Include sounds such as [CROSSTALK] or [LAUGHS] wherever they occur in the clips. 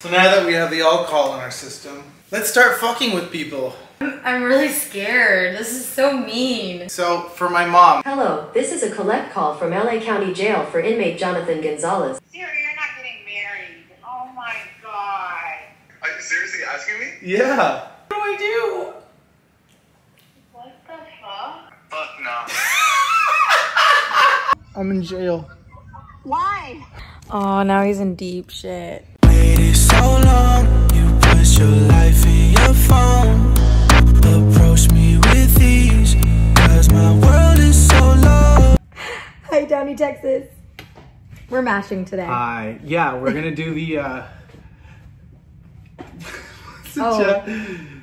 So now that we have the alcohol in our system, let's start fucking with people. I'm really scared. This is so mean. So for my mom, Hello, this is a collect call from LA County Jail for inmate Jonathan Gonzalez. Sarah, you're not getting married. Oh my god. Are you seriously asking me? yeah. What do I do? What the fuck? Fuck no. [LAUGHS] I'm in jail. Why? Oh, now he's in deep shit. Waited long, you put your life in your phone. Approach me with ease, cause my world is so low. Hi, Downey, Texas. We're mashing today. Hi. Yeah, we're gonna do the uh [LAUGHS] Oh. chat?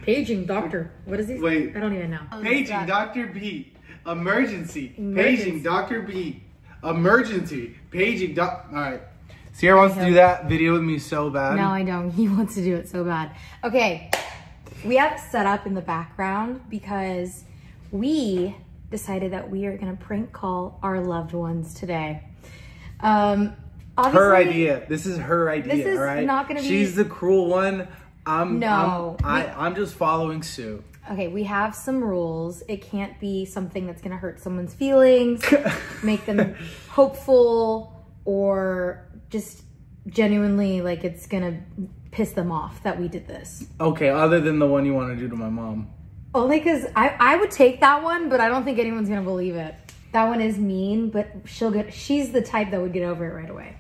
Paging doctor. What is he? Wait. I don't even know. Paging Dr. B. Emergency. Emergency. Paging Dr. B. Emergency. Paging doc Alright. Cierra wants to do that video with me so bad. No, I don't. [LAUGHS] He wants to do it so bad. Okay, we have set up in the background because we decided that we are gonna prank call our loved ones today. Um, obviously, her idea. This is her idea, This is alright? not gonna be- She's the cruel one. I'm No. I'm, I, I'm just following suit. Okay, we have some rules. It can't be something that's gonna hurt someone's feelings, [LAUGHS] make them hopeful, or just genuinely like it's gonna piss them off that we did this. Okay, other than the one you want to do to my mom. Only because I, I would take that one, but I don't think anyone's gonna believe it. That one is mean, but she'll get. She's the type that would get over it right away.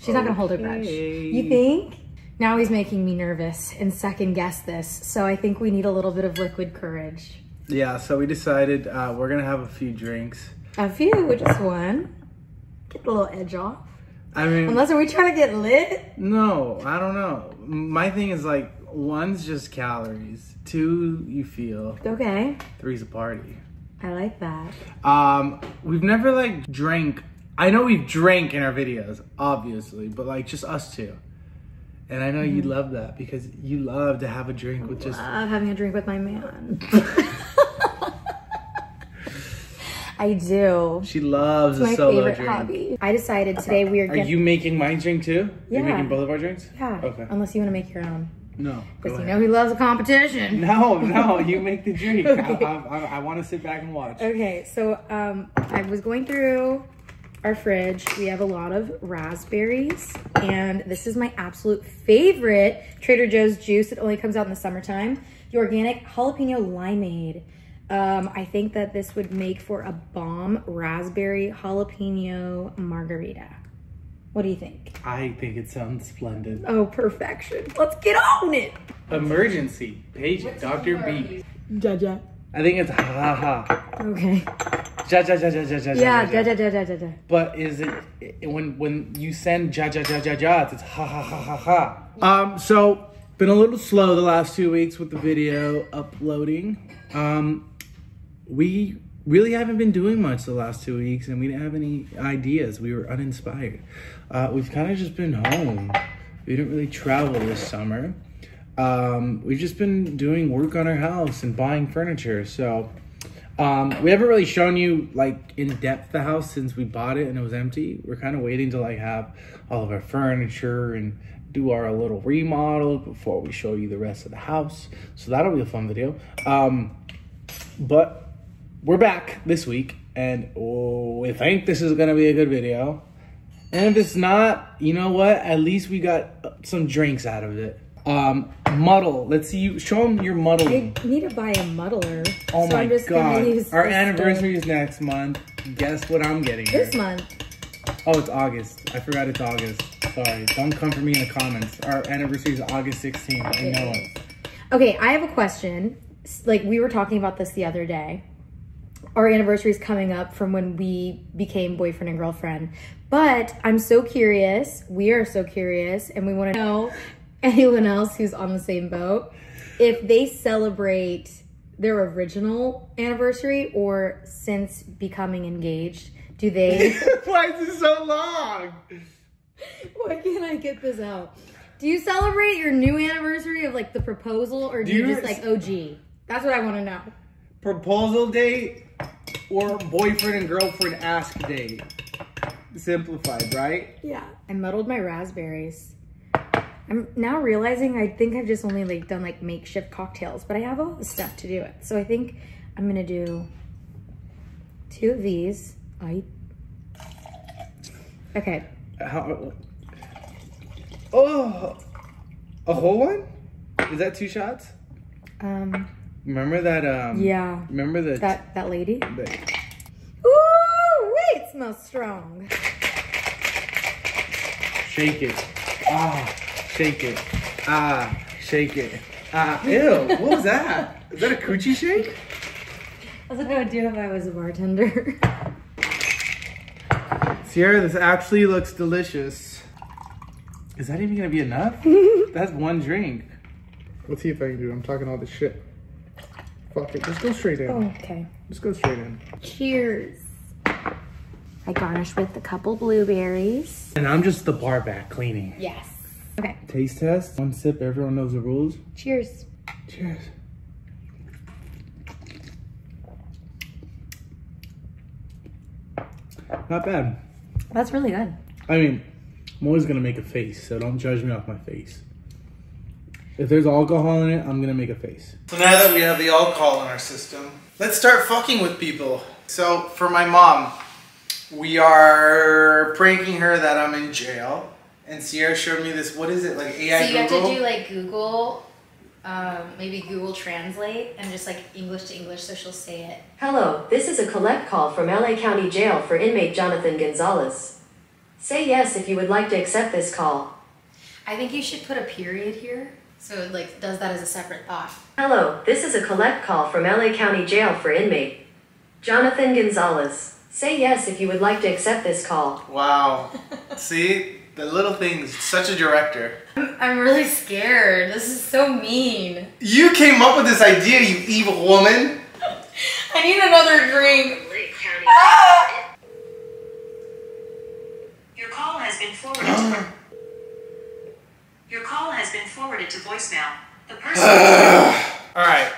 She's not gonna hold her grudge. You think? Now he's making me nervous and second guess this, so I think we need a little bit of liquid courage. Yeah, so we decided uh, we're gonna have a few drinks. A few, just one. Get a little edge off. I mean, Unless are we trying to get lit? no, I don't know. My thing is like one's just calories, two you feel, Okay, three's a party. I like that. Um, we've never like drank. I know we've drank in our videos, obviously, but like just us two. And I know you Mm-hmm. love that because you love to have a drink with just. Love having a drink with my man. [LAUGHS] I do. She loves It's a my solo favorite drink. hobby. I decided today we are Are gonna. you making my drink too? Yeah. You're making both of our drinks? Yeah. Okay. Unless you want to make your own, No. Because you know he loves a competition. No, no, you make the drink. I, I, I, want to sit back and watch. Okay, so um, I was going through our fridge. We have a lot of raspberries, and this is my absolute favorite Trader Joe's juice. It only comes out in the summertime. The organic jalapeno limeade. Um, I think that this would make for a bomb raspberry jalapeno margarita. What do you think? I think it sounds splendid. Oh, perfection. Let's get on it. Emergency. Patient. Dr. B. Jaja. I think it's ha ha ha. Okay. Ja ja ja ja ja ja Yeah, ja. jaja, jaja, jaja. But is it it- when when you send ja ja ja ja ja? It's ha ha ha ha ha. Um. So been a little slow the last two weeks with the video uploading. Um. We really haven't been doing much the last two weeks, and we didn't have any ideas. We were uninspired. Uh, we've kind of just been home. We didn't really travel this summer. Um, we've just been doing work on our house and buying furniture. So um, we haven't really shown you like in depth the house since we bought it and it was empty. We're kind of waiting to like have all of our furniture and do our little remodel before we show you the rest of the house. So that'll be a fun video. Um, but we're back this week and oh, we think this is gonna be a good video. And if it's not, you know what? At least we got some drinks out of it. Um, muddle. Let's see you show them your muddling. I need to buy a muddler. Oh so my I'm just gonna god. use Our anniversary is next month. Guess what I'm getting? This her? month. Oh, it's August. I forgot it's August. Sorry. Don't come for me in the comments. Our anniversary is August 16th. I know it. Okay, I have a question. Like we were talking about this the other day. Our anniversary is coming up from when we became boyfriend and girlfriend. But I'm so curious. We are so curious, and we want to know [LAUGHS] anyone else who's on the same boat if they celebrate their original anniversary or since becoming engaged. Do they? [LAUGHS] Why is this so long? Why can't I get this out? Do you celebrate your new anniversary of like the proposal or do, Do you you just like OG? That's what I want to know. Proposal date or boyfriend and girlfriend ask date? Simplified, right? Yeah. I muddled my raspberries. I'm now realizing I think I've just only like done like makeshift cocktails, but I have all the stuff to do it. So I think I'm gonna do two of these. I okay. How? Oh, a whole one? Is that two shots? Um, Remember that? Um, yeah, Remember the? that that lady. the- Ooh, wait, it smells strong. shake it. Ah, shake it. Ah, shake it. Ah, [LAUGHS] ew. What was that? Is that a coochie shake? That's what I would do if I was a bartender. [LAUGHS] Cierra, this actually looks delicious. Is that even gonna be enough? [LAUGHS] That's one drink. Let's see if I can do it. I'm talking all this shit. Fuck it. Just go straight in. Oh, okay. Just go straight in. Cheers. I garnish with a couple blueberries. And I'm just the bar back cleaning. Yes. Okay. Taste test. One sip. Everyone knows the rules. Cheers. Cheers. Not bad. That's really good. I mean, I'm always gonna make a face, so don't judge me off my face. If there's alcohol in it, I'm gonna make a face. So now that we have the alcohol in our system, let's start fucking with people. So for my mom, we are pranking her that I'm in jail. And Cierra showed me this. What is it like AI So you have to do like Google, um, maybe Google Translate and just like English to English, so she'll say it. Hello, this is a collect call from LA County Jail for inmate Jonathan Gonzalez. Say yes if you would like to accept this call. I think you should put a period here, so it like does that as a separate thought. Hello, this is a collect call from LA County Jail for inmate Jonathan Gonzalez. Say yes if you would like to accept this call. wow. See the little things. Such a director. I'm really scared. This is so mean. You came up with this idea, you evil woman. [LAUGHS] I need another drink. Ah! Your call has been forwarded to ah. Your call has been forwarded to voicemail. The [SIGHS] person All right.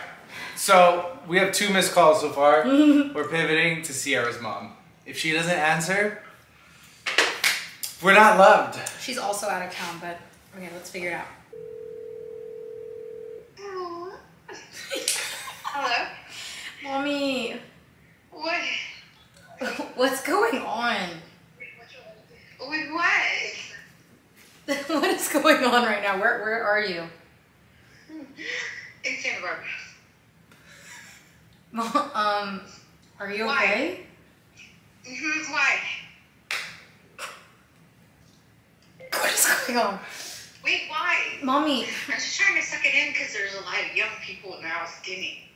So we have two missed calls so far. [LAUGHS] We're pivoting to Cierra's mom. If she doesn't answer, we're not loved. She's also out of town, but okay, let's figure it out. [LAUGHS] Hello? Mommy, What? [LAUGHS] what's going on? With what? [LAUGHS] what is going on right now? Where where are you? In Santa Barbara. [LAUGHS] um, are you Why? okay? Mm-hmm. Why? What is going on? Wait, why? Mommy, I'm just trying to suck it in because there's a lot of young people and they're all skinny.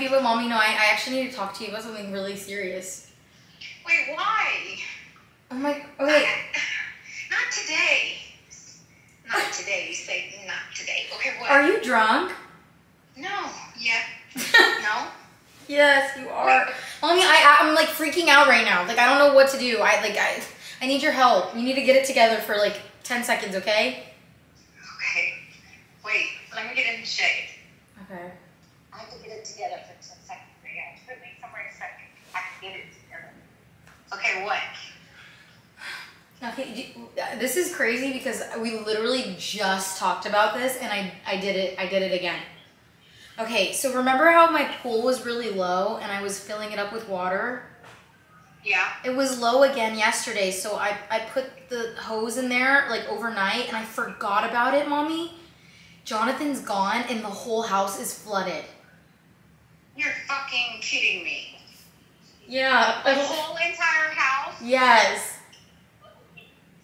Okay, with you, but mommy, no, I, I actually need to talk to you about something really serious. Wait, why? Oh my, okay, [LAUGHS] Not today. Not today. You say not today. Okay, what? are you drunk? No. Yeah. [LAUGHS] No. Yes, you are. Mommy, I, I'm like freaking out right now. Like, I don't know what to do. I, like, I, I need your help. You need to get it together for like 10 seconds, okay? Okay. Wait. Let me get in the shade. Okay. I have to get it together for 10 seconds. Yeah, put me somewhere in a second. I can get it together. Okay, what? Okay, this is crazy because we literally just talked about this and I, I did it I did it again. Okay, so remember how my pool was really low and I was filling it up with water? Yeah. It was low again yesterday, so I, I put the hose in there like overnight and I forgot about it, mommy. Jonathan's gone and the whole house is flooded. You're fucking kidding me. Yeah. The whole entire house? Yes.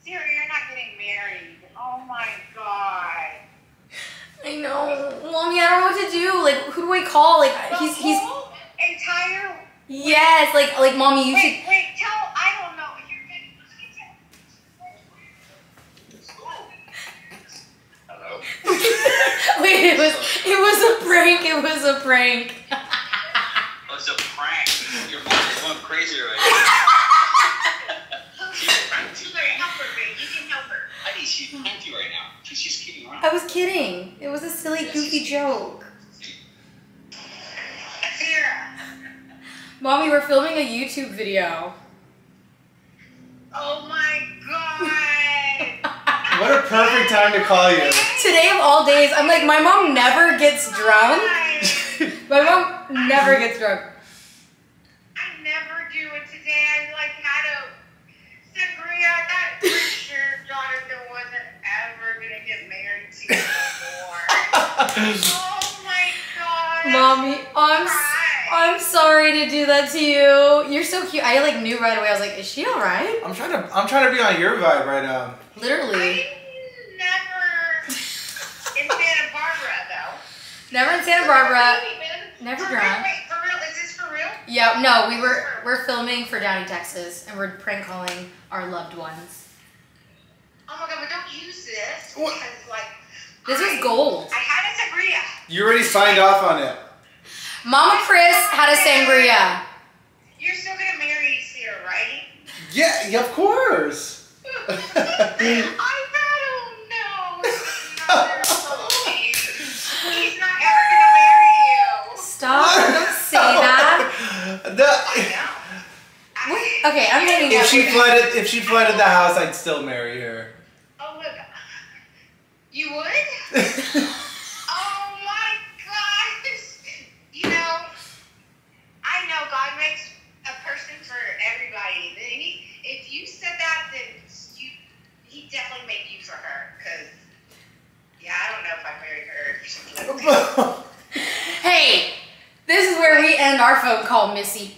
Sarah, you're not getting married. Oh my god. I know. Mommy, I don't know what to do. Like who do I call? Like The he's he's whole entire. Yes, like like mommy, you wait, should wait, tell. I don't know. You're Hello? [LAUGHS] Wait, it was it was a prank. It was a prank. [LAUGHS] It's a prank. Your mom's going crazy right [LAUGHS] now. She's pranked you. getting. Help her, babe. You can help her. Honey, she's pranked you right now. She's just kidding around. I was kidding. It was a silly, goofy joke. Sarah. Mommy, we're filming a YouTube video. Oh my god. [LAUGHS] What a perfect time to call you. Today of all days, I'm like, my mom never gets drunk. My mom never gets drunk. I never do it today. I like had a sangria. I thought for sure Jonathan wasn't ever gonna get married to you before. oh my god. Mommy, I'm s- I'm sorry to do that to you. You're so cute. I like knew right away. I was like, is she all right? I'm trying to I'm trying to be on your vibe right now. Literally. I'm never in Santa Barbara though. Never in Santa Barbara. Wait, wait, wait. Never drunk. Real? Wait, for real? Is this for real? Yeah, no, we were we're filming for Downey, Texas, and we're prank calling our loved ones. Oh my god, but don't use this because like This I- was gold. I had a sangria. You already signed off on it. Mama Chris had a sangria. You're still gonna marry Sarah, right? Yeah, yeah, of course. [LAUGHS] The- [LAUGHS] Okay, I'm hanging if up. she flooded if she flooded the house, I'd still marry her. oh look, you would? [LAUGHS] oh my gosh! You know, I know God makes a person for everybody. Then he, if you said that, then you, he definitely made you for her. Cause yeah, I don't know if I married her. If she lived there. Hey, this is where we end our phone call, Missy.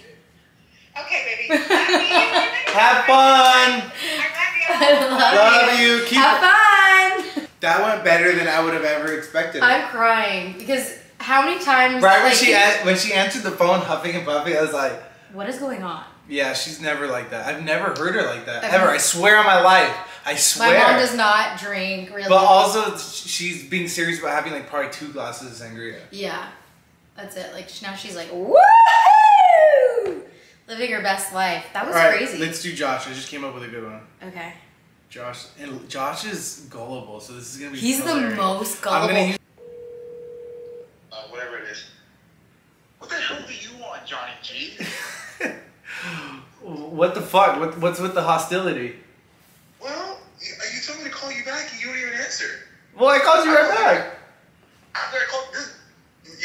Okay, baby. Have [LAUGHS] Have fun. I Love you. Keep Have fun. That went better than I would have ever expected. I'm crying because how many times? right when like, she an- when she answered the phone, huffing and puffing, I was like, What is going on? "Yeah, she's never like that. I've never heard her like that Okay. ever. I swear on my life. I swear." My mom does not drink really. But also, she's being serious about having like probably two glasses of sangria. Yeah, that's it. Like now she's like, woo, living her best life. That was All right, crazy. let's do Josh. I just came up with a good one. Okay, Josh and Josh is gullible, so this is gonna be. he's the hilarious. most I'm gullible. gonna use. Uh, whatever it is. What the hell do you want, Johnny G? [LAUGHS] What the fuck? What, what's with the hostility? Well, you, you told me to call you back and you don't even answer. Well, I called you right back. After I called this,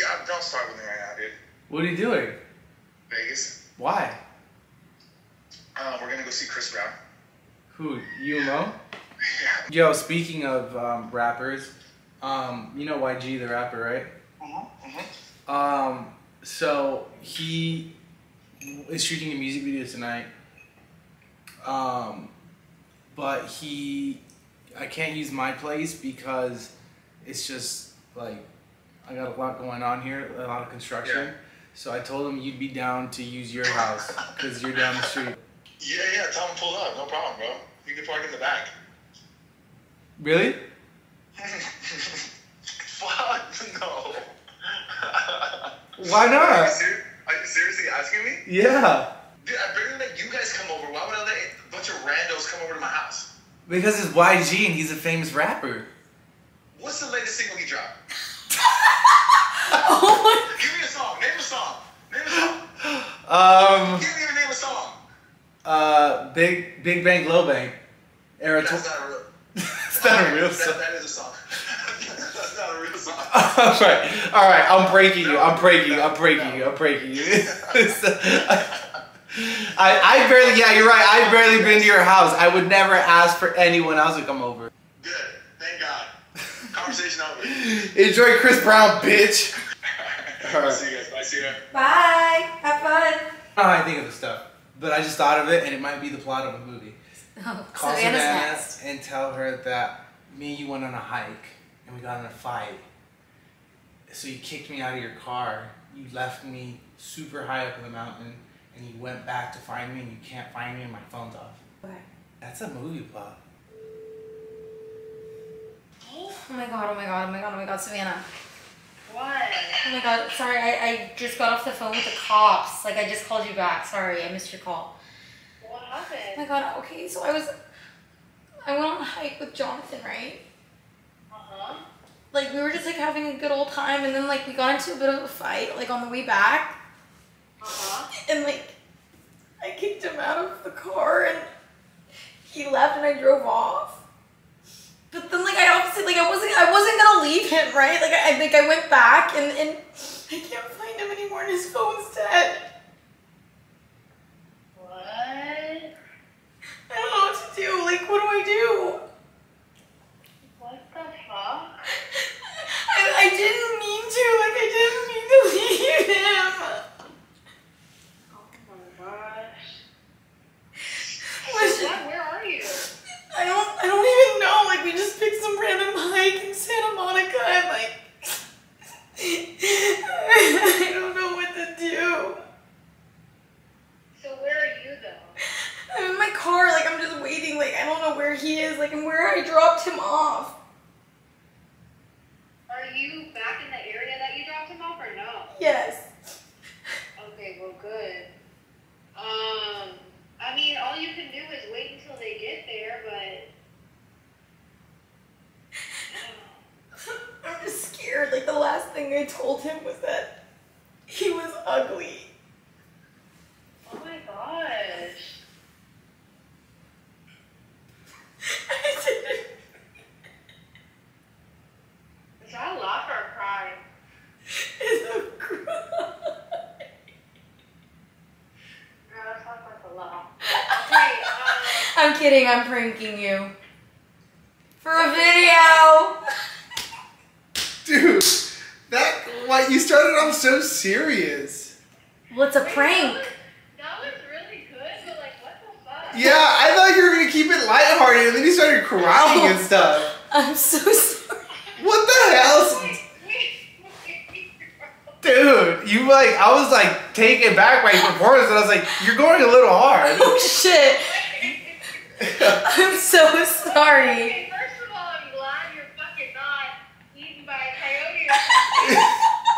yeah, don't start with me right now, dude. What are you doing? Vegas. Why? Uh, we're gonna go see Chris Brown. Who? You and Mo? [LAUGHS] Yeah. Yo, speaking of um, rappers, um, you know YG the rapper, right? Mm-hmm. Um, so he is shooting a music video tonight. Um, but he, I can't use my place because it's just like I got a lot going on here, a lot of construction. Yeah. So I told him you'd be down to use your house because you're down the street. Yeah, yeah, tell him pull up. No problem, bro. You can park in the back. Really? [LAUGHS] Fuck, no. [LAUGHS] Why Are you, not? ser- are you seriously asking me? Yeah. Dude, I barely let you guys come over. Why would I let a bunch of randos come over to my house? Because it's YG and he's a famous rapper. What's the latest single he dropped? [LAUGHS] oh Give me a song. Name a song. Name a song. Um, Give me even name a song. uh, Big Big Bang Low Bang. Era That's not a real. [LAUGHS] It's not a real song. that is a song. [LAUGHS] That's not a real song. [LAUGHS] all right, all right. I'm breaking you. I'm breaking you. I'm breaking you. I'm breaking you. I, I barely. Yeah, you're right. I've barely been to your house. I would never ask for anyone else to come over. Good. Thank God. Conversation over. Enjoy Chris Brown, bitch. I'll see you guys. Bye. See you. Bye. Have fun. I don't know how I think of this stuff, but I just thought of it, and it might be the plot of a movie. [LAUGHS] Oh, Call Savannah's Savannah next. and tell her that me and you went on a hike and we got in a fight. So you kicked me out of your car. You left me super high up in the mountain, and you went back to find me, and you can't find me, and my phone's off. Okay. That's a movie plot. Oh my god, oh my god, oh my god, oh my god, Savannah. What? Oh my god, sorry, I, I just got off the phone with the cops. Like, I just called you back. Sorry, I missed your call. What happened? Oh my god, okay, so I was. I went on a hike with Jonathan, right? Uh huh. Like, we were just like having a good old time, and then like we got into a bit of a fight, like on the way back. Uh huh. and like I kicked him out of the car and he left and I drove off. But like I like I wasn't I wasn't gonna leave him, right? Like I, I think I went back and, and I can't find him anymore and his phone's dead. What? I don't know what to do. Like what do I do? What the fuck? [LAUGHS] I, I didn't mean to, like I didn't mean to leave him. Oh my gosh. Listen, What? Where are you? I don't I don't even know. Like we just picked some random hike in Santa Monica and like I don't So where are you though? I'm in my car, like I'm just waiting, like I don't know where he is, like and where I dropped him off. Are you back in the area that you dropped him off or no? Yes. Okay, well good. Um, I mean, all you can do is wait until they get there, but. I'm just scared. Like the last thing I told him was that he was ugly. Oh my gosh. I didn't. Is that a laugh or a cry? It's a cry. Girl, that sounds like a laugh. Okay, um, I'm kidding. I'm pranking you for a video. [LAUGHS] Dude, that what you started off so serious. Well, it's a wait, prank. That was, that was really good, but like, what the fuck? Yeah, I thought you were gonna keep it lighthearted, and then you started crying and [LAUGHS] stuff. I'm so sorry. What the hell, [LAUGHS] dude? You like, I was like taken back by your performance, and I was like, you're going a little hard. Oh shit. I'm so sorry. Okay, first of all, I'm glad you're fucking not eaten by a coyote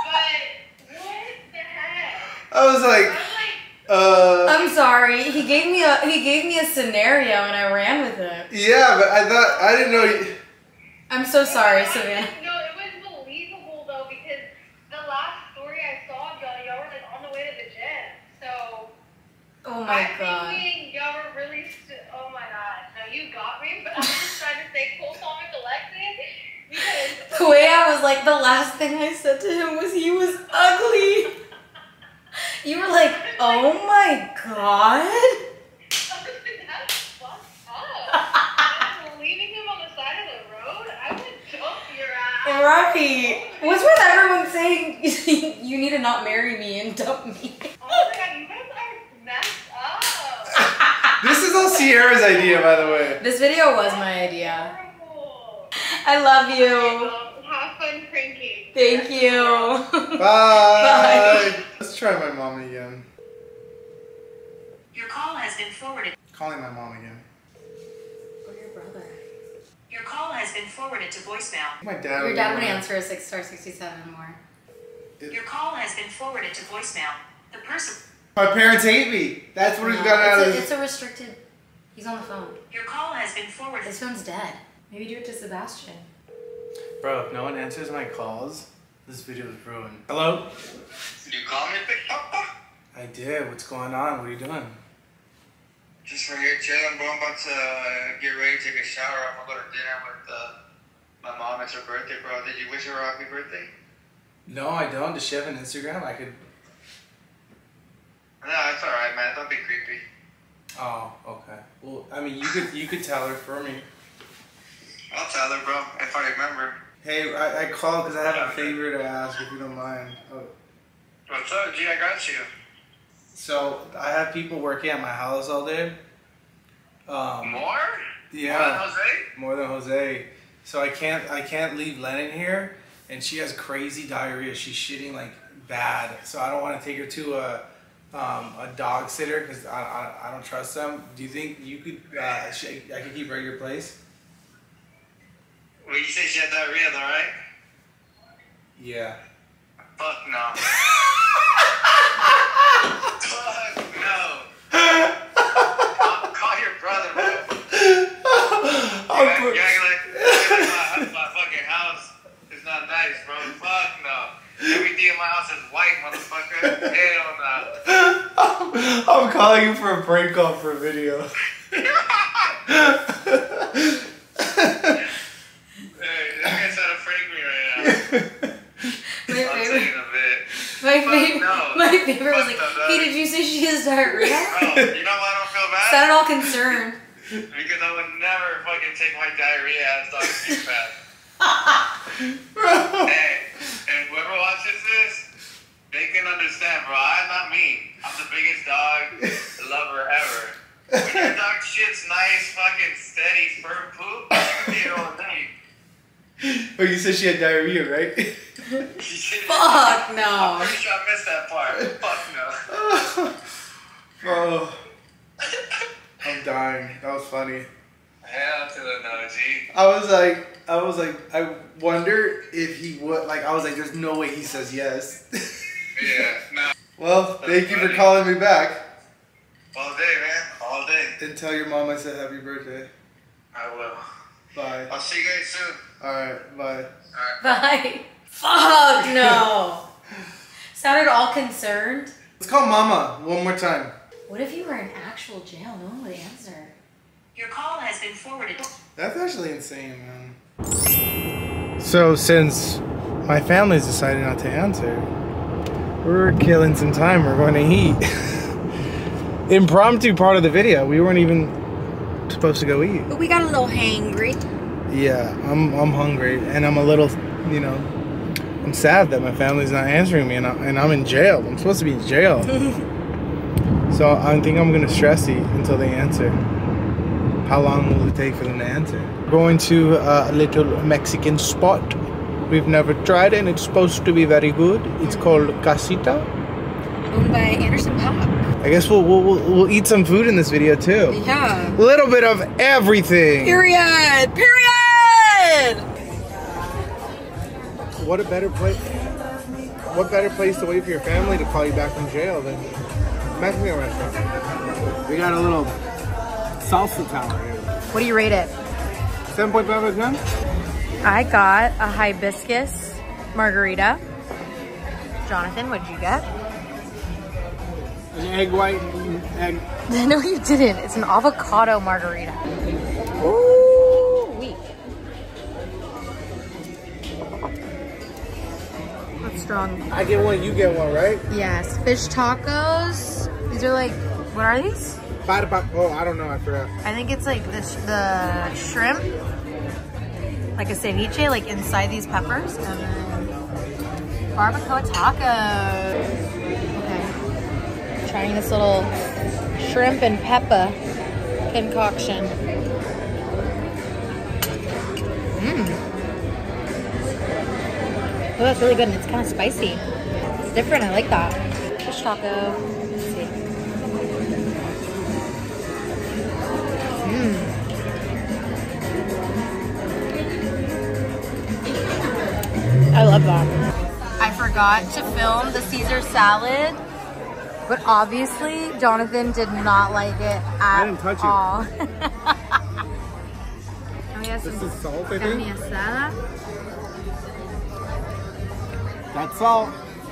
but what the heck? I was I'm like, like, uh, I'm sorry. He gave me a he gave me a scenario and I ran with it. yeah, but I thought I didn't know. You, I'm so sorry, I- Savannah. No, it was believable though because the last story I saw of y'all, y'all were like on the way to the gym. So Oh my I'm god. thinking y'all were really. St- oh my god! No, you got me, but I'm just trying to stay cool, calm, and collected because. The way I was like, the last thing I said to him was he was ugly. [LAUGHS] You were like, oh my god. That's fucked up. And leaving him on the side of the road, I would jump your ass. Right. Oh What's with everyone saying [LAUGHS] you need to not marry me and dump me? Oh my god, you guys are messed up. this is all Cierra's idea, by the way. This video was my idea. I love you. Have fun pranking. Thank you. Bye. Bye. Let's try my mom again. Your call has been forwarded. Calling my mom again. Or your brother. Your call has been forwarded to voicemail. My dad. Your would dad would answer a six star sixty seven more. Your call has been forwarded to voicemail. The person. My parents hate me. That's what he's No, got out of a, this. it's a restricted. He's on the phone. Your call has been forwarded. His phone's dead. Maybe do it to Sebastian. Bro, if no one answers my calls, this video is ruined. Hello? Did You call me, Big Papa? I did. What's going on? What are you doing? Just right here chilling, bro. I'm about to uh, get ready to take a shower. I'm gonna go to dinner with uh, my mom. It's her birthday, bro. Did you wish her a happy birthday? No, I don't. Does she have an Instagram? I could. No, it's alright, man. Don't be creepy. Oh, okay. Well, I mean, you could you could tell her for me. I'll tell her, bro, if I remember. Hey, I, I called because I have a favor to ask, if you don't mind. Oh, What's up, G? I got you. so I have people working at my house all day. Um, More? More than yeah, Jose? more than Jose. So I can't I can't leave Lennon here, and she has crazy diarrhea. She's shitting like bad. So I don't want to take her to a um, a dog sitter because I, I I don't trust them. Do you think you could uh, she, I could keep her at your place? Well, you say she had diarrhea, though, right? Yeah. Fuck no. [LAUGHS] Fuck no. Call, call your brother, bro. I'll Yeah, put- yeah, like, my, my fucking house is not nice, bro. Fuck no. Everything in my house is white, motherfucker. [LAUGHS] Hell no. calling you for a prank call for a video. [LAUGHS] Hey, this guy's trying to prank me right now. [LAUGHS] My I'll favorite. in a bit. My Fuck favorite. no. My favorite was like, Fuck no, "Hey, did you say she has diarrhea?" Bro, you know why I don't feel bad? Sounded all concerned. Because I would never fucking take my diarrhea ass dog to fast. hey, and whoever watches this, they can understand, bro. I'm not me. I'm the biggest dog lover ever. When your dog shits nice, fucking steady, firm poop, you can be here all day. Oh, you said she had diarrhea, right? [LAUGHS] Fuck I'm no. pretty sure I missed that part. Fuck no. [LAUGHS] oh. I'm dying. That was funny. Hell to the no, G. I was like, I was like, I wonder if he would, like, I was like, there's no way he says yes. Yeah, [LAUGHS] nah. well, thank you for calling me back. All day, man. All day. And tell your mom I said happy birthday. I will. Bye. I'll see you guys soon. Alright, bye. Bye. Fuck no. [LAUGHS] Sounded all concerned. Let's call mama one more time. What if you were in actual jail? No one would answer. Your call has been forwarded. That's actually insane, man. So, since my family's decided not to answer, we're killing some time. We're going to eat. [LAUGHS] Impromptu part of the video. We weren't even supposed to go eat. But we got a little hangry. Yeah, I'm I'm hungry and I'm a little, you know, I'm sad that my family's not answering me and, I, and I'm in jail. I'm supposed to be in jail. [LAUGHS] so I think I'm gonna stress eat until they answer. How long will it take for them to answer? Going to a little Mexican spot. We've never tried and it's supposed to be very good. It's called Casita. Owned by Anderson .Paak. I guess we'll, we'll, we'll, we'll eat some food in this video too. Yeah. A little bit of everything. Period. Period. What a better place! What better place to wait for your family to call you back from jail than Mexican restaurant? We got a little salsa tower here. What do you rate it? Seven point five out of ten. I got a hibiscus margarita. Jonathan, what did you get? An egg white and egg. [LAUGHS] no, you didn't. It's an avocado margarita. Ooh, wee. That's strong. I get one, you get one, right? Yes, fish tacos. These are like, what are these? Oh, I don't know. I forgot. I think it's like the, the shrimp, like a ceviche, like inside these peppers, and then barbacoa tacos. Trying this little shrimp and pepper concoction. Mmm. Oh, that's really good, and it's kind of spicy. It's different. I like that. Fish taco. See. Mmm. I love that. I forgot to film the Caesar salad, but obviously Jonathan did not like it at didn't touch it. all. [LAUGHS] and we have This some is salt, I think. asada. That's salt.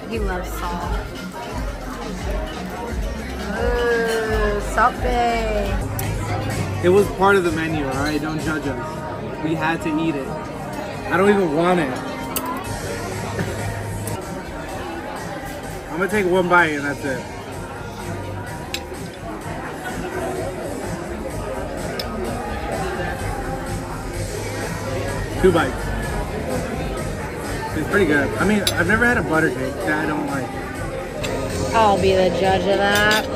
He loves salt. Ooh, Salt Bae. It was part of the menu, all right? Don't judge us. We had to eat it. I don't even want it. [LAUGHS] I'm gonna take one bite and that's it. Two bites. It's pretty good. I mean, I've never had a butter cake that I don't like. I'll be the judge of that.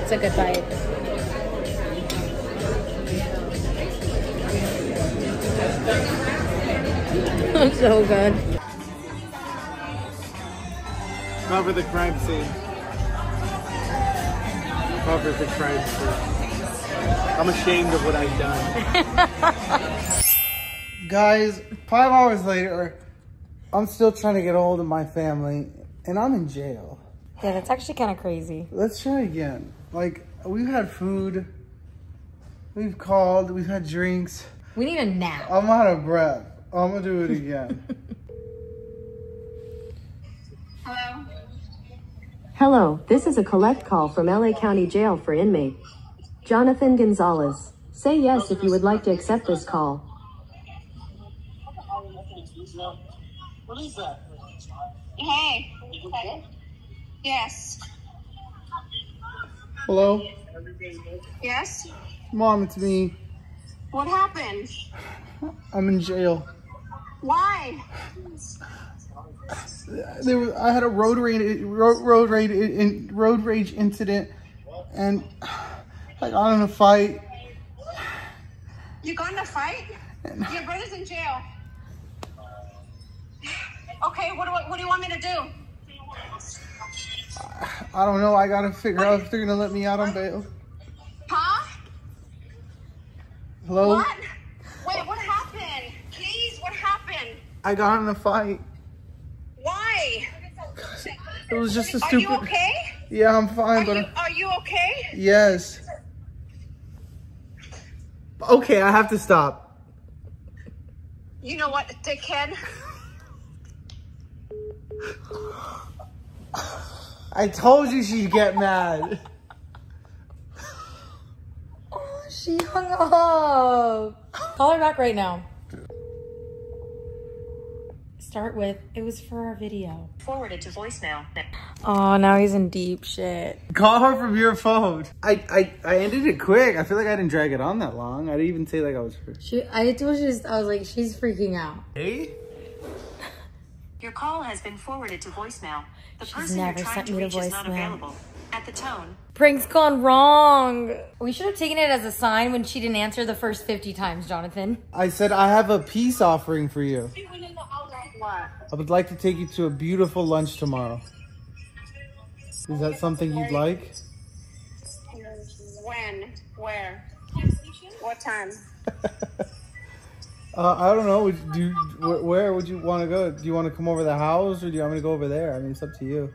It's a good bite. It's [LAUGHS] so good. Cover the crime scene. Cover the crime. I'm ashamed of what I've done. [LAUGHS] Guys, five hours later, I'm still trying to get a hold of my family, and I'm in jail. Yeah, that's actually kind of crazy. Let's try again. Like, we've had food, we've called, we've had drinks. We need a nap. I'm out of breath. I'm gonna do it again. [LAUGHS] Hello? Hello, this is a collect call from LA County Jail for inmate Jonathan Gonzalez. Say yes if you would like to accept this call. Hey. Yes. Hello? Yes? Mom, it's me. What happened? I'm in jail. Why? There was, I had a road rage, road, road rage, in, road rage incident, and I got in a fight. You got in a fight? Your brother's in jail. Okay, what do, I, what do you want me to do? I don't know. I gotta figure out if they're gonna let me out on bail. Huh? Hello? What? Wait, what happened? Please, what happened? I got in a fight. Why? It was just a Are stupid. you okay? Yeah, I'm fine, Are but you, are you okay? yes. Okay, I have to stop. You know what, dickhead? I told you she'd get mad. Oh, she hung up. Call her back right now. Start with, it was for our video. Forwarded to voicemail. Oh, now he's in deep shit. Call her from your phone. I, I I ended it quick. I feel like I didn't drag it on that long. I didn't even say like I was hurt. She, I told you, I was like, she's freaking out. Hey? Your call has been forwarded to voicemail. The She's person never you're trying sent to reach is not available. At the tone, Prank's gone wrong. We should have taken it as a sign when she didn't answer the first 50 times, Jonathan. I said I have a peace offering for you. I would like to take you to a beautiful lunch tomorrow. Is that something you'd like? When? Where? What time? [LAUGHS] Uh, I don't know. Would do wh- where would you want to go? Do you want to come over the house, or do you want me to go over there? I mean, it's up to you.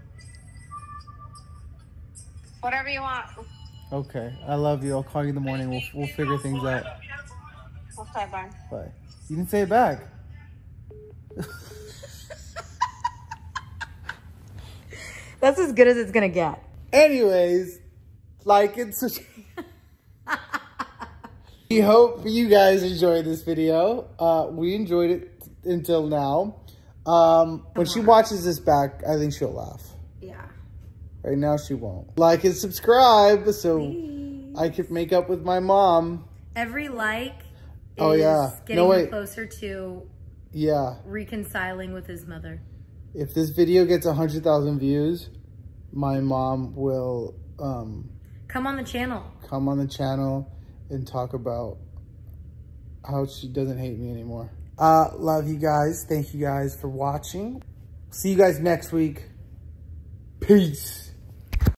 Whatever you want. Okay, I love you. I'll call you in the morning. We'll we'll figure things out. Okay, bye. Bye. You didn't say it back. [LAUGHS] That's as good as it's gonna get. Anyways, like and subscribe. [LAUGHS] we hope you guys enjoyed this video. Uh, we enjoyed it until now. Um, when she watches this back, I think she'll laugh. Right now, she won't. Like and subscribe so I can make up with my mom. Every like Oh, is yeah. getting No, wait. closer to Yeah. reconciling with his mother. If this video gets 100,000 views, my mom will um, Come on the channel. come on the channel and talk about how she doesn't hate me anymore. Uh, love you guys. Thank you guys for watching. See you guys next week. Peace.